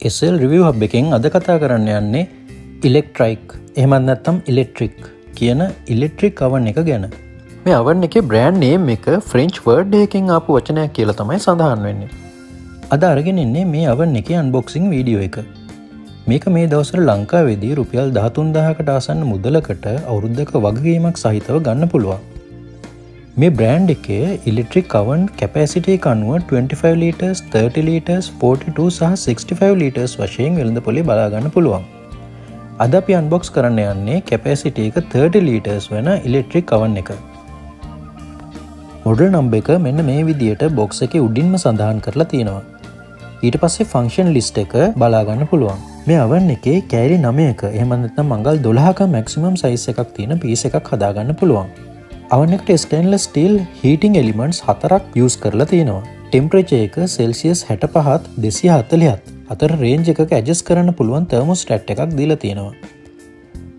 Esala රිවිය hub එකෙන් අද කතා කරන්න යන්නේ ඉලෙක්ට්‍රයික් එහමත් නැත්තම් ඉලෙක්ට්‍රික් කියන ඉලෙක්ට්‍රික් අවන් එක ගැන. මේ අවන් එක බ්‍රෑන්් නේම් එක ෆ්‍රෙන්ච් වර්ඩ් එකින් ආපු වචනයක් කියල තමයි සඳහන් වෙන්නේ. අද අරගෙන එන්නේ මේ අවන් එක අන්බොක්සිං වීඩියෝ එක. මේක මේ දවසර ලංකාවේදී රුපියල් දහතුන්දාහකට ආසන්න මුදලකට අවුරුද්ධක වගකීමක් සහිතව ගන්න පුළුවන් මේ බ්‍රෑන්් එකේ ඉලිට්‍රික් කවන් කැපසිටේ කනුව 25 ලීටර්ස් 30 ලීටර්ස් 42 සහ 65 ලීටර්ස් වශයෙන් වෙළඳ පොලි බලාගන්න පුළුවන්. අද අපි අන්බොක්ස් කරන්න යන්නේ කැපසිට එක 30 ලීටර්ස් වෙන ඉලෙක්ට්‍රික් කවන් එක. මොඩල් නම්බ එක මෙන්න මේ විදියට බොක්ස එක උඩින්ම සඳහන් කරලා තියෙනවා. ඊට පස්සේ ෆංක්ෂන් ලිස්ට එක බලාගන්න පුළුවන්. මේ අවන් එකේ කෑරි නමයක එහමනත්න මංගල් දොළහක මැක්සිමම් සයිස් එකක් තියෙන පිස එකක් හදාගන්න පුළුවන්. අවනෙක්ට ස්ටේන්ල ස්ටීල් හීටිං එලිමෙන්ට්ස් හතරක් යස් කරලා තියෙනවා. ටෙම්ප්‍රේච එක සෙල්සියස් හැට පහත් දෙසි හත්තලියත් අතර රේන්ජ එක ඇජස් කරන්න පුළුවන් තර්මෝස් ටට් එකක් දීල තියෙනවා.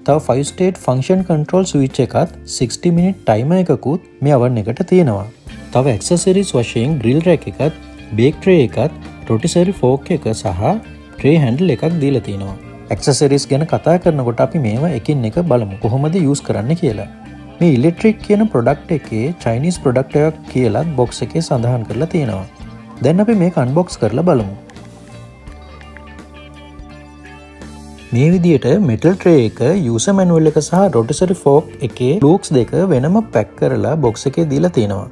තව ෆයිස්ටේට් ෆංක්ෂන් කන්ට්‍රෝල් සවිච් එකත් 60 මිනිට් ටයිම එකකුත් මේ අවන්න එකට තියෙනවා. තව එක්සසිරිස් වශයෙන් ග්‍රිල් රැක් එකත් බේක්ට්‍රේ එකත් රොටිසරි ෆෝක් එක සහ ට්‍රේ හැන්ඩල් එකක් දීල තියෙනවා. එක්සසිරිස් ගැන කතා කරනකොට අපි මේවා එකින් එක බලමු. කොහොමද යස් කරන්න කියලා. මේ ඉලෙක්ට්‍රික් කියන ප්‍රොඩක්් එකේ චයිනිස් ප්‍රොඩක්ටයක් කියලත් බොක්ස එකේ සඳහන් කරලා තියෙනවා. දැන් අපි මේ කන්බොක්ස් කරලා බලමු. මේ විදියට මෙටල් ට්‍රේ එක යුස මැනුවල් එක සහ රොටිසරි ෆෝක් එකේ ලෝක්ස් දෙක වෙනම පැක් කරලා බොක්ස එකේ දීලා තියෙනවා.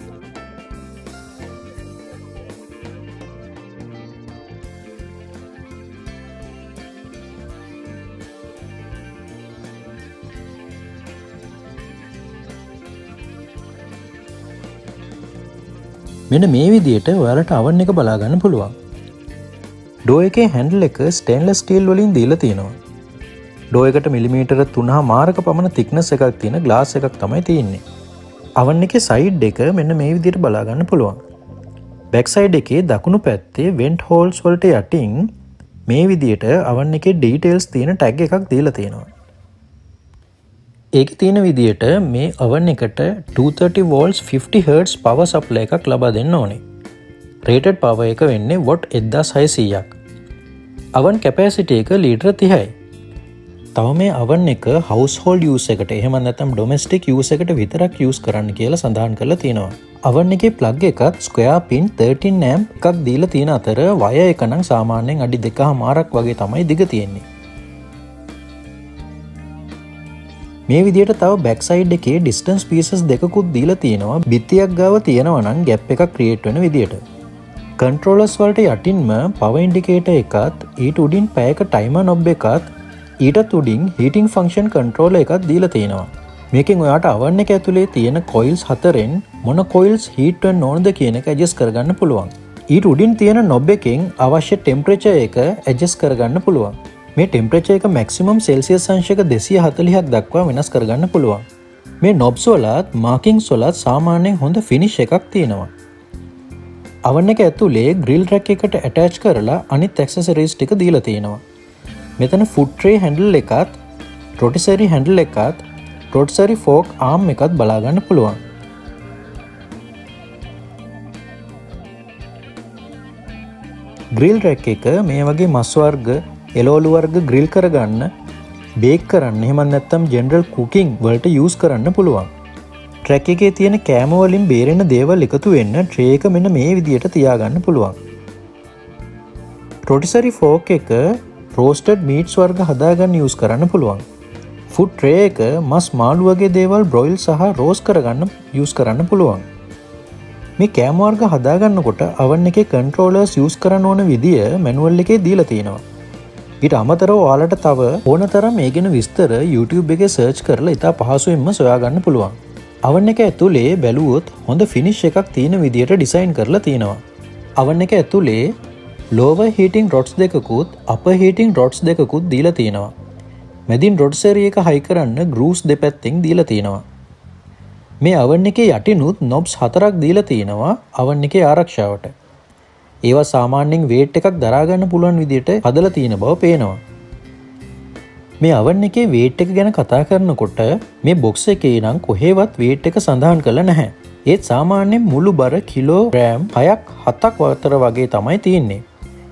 මෙන මේ විදියට ඔයාලට අවන් එක බලාගන්න පුළුවන්. ඩෝ එක හැන්ඩල් එක ස්ටේන්ල ස්ටීල් වලින් දීල තියෙනවා. ඩෝයකට මිලිමීටර තුනහා මාරක පමණ තික්නස එකක් තියෙන ගලාස් එකක් තමයි තියෙන්නේ. අවන් එක සයිඩ් එක මෙන්න මේ විදියට බලාගන්න පුළුවන්. බැක්සයිඩ් එකේ දකුණු පැත්තේ වෙන්ට් හෝල්ස් වලට යටින් මේ විදියට අවන් එක ඩීටේල්ස් තියෙන ටැග් එකක් දීලා තියෙනවා. ඒක තියෙන විදියට මේ අවන් එකට 230 වෝල්ස් 50 හර්ස් පව සප්ල එකක් ලබා දෙන්න ඕනේ. රේටඩ් පව එක වෙන්නේ වොට් එද්දා සයිසීයක් අවන් කැපෑසිට එක ලීටර තිහයි. තව මේ අවන් එක හවස් හෝල් යස එකට එහම නැතම් ඩොමස්ටික් යස එකට විතරක් යස් කරන්න කියලා සඳහන් කරලා තියෙනවා. අවන් එක ප්ලග් එකත් ස්කයා පින් 13 නෑම් එකක් දීල තියෙන අතර වය එකනම් සාමාන්‍යයෙන් අඩි දෙකහ මාරක් වගේ තමයි දිග තියෙන්නේ. මේ විදිට තව බැක්සයිඩ් එකේ ඩිස්ටන්ස් පිසස් දෙකුත් දීල තියෙනවා. බිත්තියක් ගාව තියෙනවනන් ගැප් එකක් ක්‍රියේට් වෙන විදියට. කන්ට්‍රෝලස් වලට යටින්ම පවඉන්ඩිකේට එකත් ඊට උඩින් පෑක ටයිම නොබ් එකත් ඊටත් උඩින් හිටිං ෆංක්ෂන් කන්ට්‍රෝල එකත් දීල තියෙනවා. මේකින් ඔයාට අවන්න එක ඇතුළේ තියෙන කොයිල්ස් හතරෙන් මොන කොයිල්ස් හිටුවන් නෝන්ද කියන එක ඇජස් කරගන්න පුළුවන්. ඊට උඩින් තියෙන නොබ් එකින් අවශ්‍ය ටෙම්ප්‍රච එක ඇජස් කරගන්න පුළුවන්. මේ ටෙම්ප්‍රච එක මැක්සිමම් සෙල්සිය සංශක දෙසිය හතලිහක් දක්වා වෙනස් කරගන්න පුළුවන්. මේ නොබ්සෝලාත් මාකින් සොලත් සාමාන්‍යයෙන් හොඳ ෆිනිශ් එකක් තියෙනවා. අවන්න එක ඇතුළේ ග්‍රිල් රැක් එකට ඇටච් කරලා අනි තැක්සසරීස් ටික දීල තියෙනවා. මෙතන ෆුට්‍රේ හැඩල් එකත් ටොටිසරි හැඩල් එකත් ටොට්සරි ෆෝක් ආම් එකත් බලාගන්න පුළුවන්. ග්‍රිල් රැක් එක මේ වගේ මස්වර්ග එලෝලු වර්ග ග්‍රිල් කරගන්න බේක් කරන්න එහෙමත් නැත්තම් ජෙනරල් කුකින් වලට යස් කරන්න පුළුවන්. ට්‍රැක් එකේ තියෙන කෑමවලින් බේරෙන දේවල් එකතු වෙන්න ට්‍රේක මෙන්න මේ විදියට තියාගන්න පුළුවන්. ටොටිසරි ෆෝක් එක රෝස්ටඩ් මීට්ස් වර්ග හදාගන්න යස් කරන්න පුළුවන්. ෆුට් ට්‍රේ එක මස් මාළු වගේ දේවල් බ්‍රොයිල් සහ රෝස් කරගන්න යස් කරන්න පුළුවන්. මේ කෑමවර්ග හදාගන්නකොට අවන්න එක කන්ට්‍රෝලර්ස් යස් කරන්න ඕන විදිිය මැනුවල් එකේ දීල තියෙනවා. ඉට අමතර ඔයාලට තව ඕන තරම් මේ ගෙන විස්තර YouTube එක සර්ච් කරලා ඉතා පහසුවෙන්ම සොයාගන්න පුළුවන්. අවන්න එක ඇතුළේ බැලුවොත් හොඳ ෆිනිශ් එකක් තියෙන විදියට ඩිසයින් කරලා තියෙනවා. අවන්න එක ඇතුළේ ලෝව හිටිං රොට්ස් දෙකුත් අප හිටිං රොට්ස් දෙකුත් දීලා තියෙනවා. මැදින් රොඩ්සරිය එක හයි කරන්න ගරූස් දෙපැත්තිෙන් දීලා තියෙනවා. මේ අවන්න එක යටිනුත් නොබ්ස් හතරක් දීලා තියෙනවා අවන්න එක ආරක්ෂාවට. ඒවා සාමාන්‍යෙන් වේට් එකක් දරාගන්න පුළුවන් විදිට හදල තියෙන බව පේනවා. මේ අවන් එකේ වේට් එක ගැන කතා කරනකොට මේ බොක්ස එකේ නම් කොහේවත් වේට් එක සඳහන් කළ නැහැ. ඒත් සාමාන්‍යෙන් මුළු බර කිලෝ ග්‍රෑම් හයක් හත්තක් වතර වගේ තමයි තියෙන්නේ.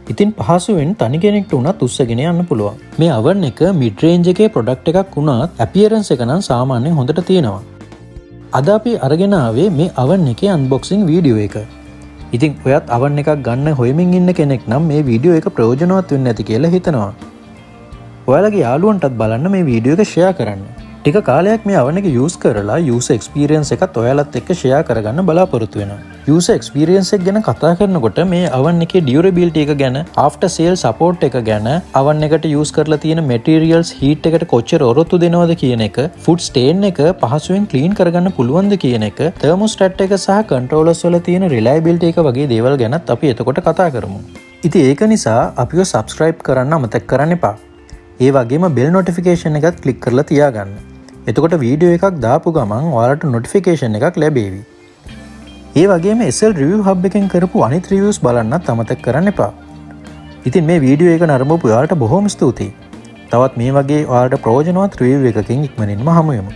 ඉතින් පහසුවෙන් තනි කෙනෙක්ට වුණත් උත්සගෙන යන්න පුළුවන්. මේ අවර් එක මිඩරේන්ජ එකේ ප්‍රොඩක්් එකක් වුණත් ඇපියරන්ස එකනම් සාමාන්‍ය හොඳට තියෙනවා. අද අපි අරගෙනාවේ මේ අවන් එක අන්බොක්සිං වීඩියෝ එක. ඉතින් ඔයත් අවන් එකක් ගන්න හොයමින් ඉන්න කෙනෙක් නම් මේ වීඩියෝ එක ප්‍රෝජනවත් වෙන්න ඇති කියලා හිතනවා. ඔයාලගේ යාලුවන්ටත් බලන්න මේ වීඩියෝ එක ෂයා කරන්න. ටික කාලයක් මේ අවන එක යස් කරලා යුස එක්ස්පිරියන්ස එකත් ඔයාලත් එක්ක ෂයා කරගන්න බලාපොරොත්තු වෙන යුස එක්ස්පිරියන්සක් ගැන කතා කරනකොට මේ අවන් එක ඩියරබිල්ට එක ගැන ආෆ්ට සේල් සපෝට් එක ගැන අවන් එකට යස් කරලා තියෙන මටරියල්ස් හිට එකට කොච්චර ඔරොත්තු දෙනවද කියන එක ෆුඩ් ස්ටේන් එක පහසුවෙන් කලීන් කරගන්න පුළුවන්ද කියන එක තර්මෝස්ටට් එක සහ කන්ට්‍රෝලස් වල තියෙන රිලයිබිල්ට එක වගේ දේවල් ගැනත් අපි එතකොට කතා කරමු. ඉති ඒක නිසා අපිෝ සබස්ක්‍රයිබ් කරන්න අමතැක් කරන්න එපා. ඒ වගේම බෙල් නොටිෆිකේෂන් එකත් කලික් කරලා තියාගන්න. එතකොට වීඩියෝ එකක් දාපු ගමන් වාලට නොටිෆිකේෂන් එකක් ලැබේවි. ඒ වගේ එසල් රිය හබ් එකෙන් කරපු අනිත් රියස් බලන්න තමතක් කරන්න එපා. ඉතින් මේ වීඩියෝ එක නරඹපු යාට බොහොම ස්තුතියි. තවත් මේ වගේ වාට ප්‍රෝජනවත් ත්‍රීව එකකින් ඉක්මනින්ම හමුයමු